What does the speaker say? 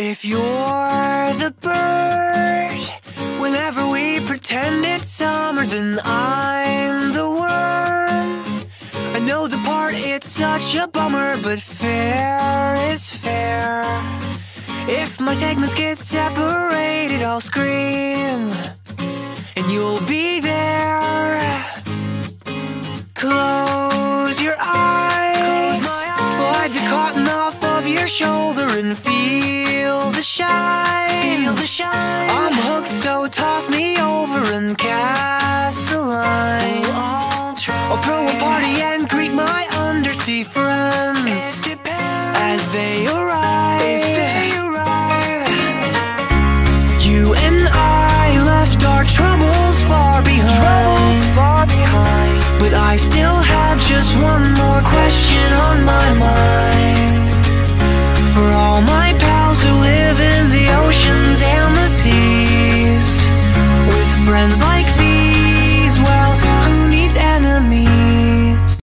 If you're the bird, whenever we pretend it's summer, then I'm the worm. I know the part, it's such a bummer, but fair is fair. If my segments get separated, I'll scream, and you'll be there. Close your eyes, slide the cotton off of your shoulder, and feel the shine. Feel the shine. I'm hooked, so toss me over and cast the line. I'll, I'll throw a party and greet my undersea friends as they arrive. They arrive. You and I left our troubles far behind. Troubles far behind. But I still have just one more question on my mind. For all my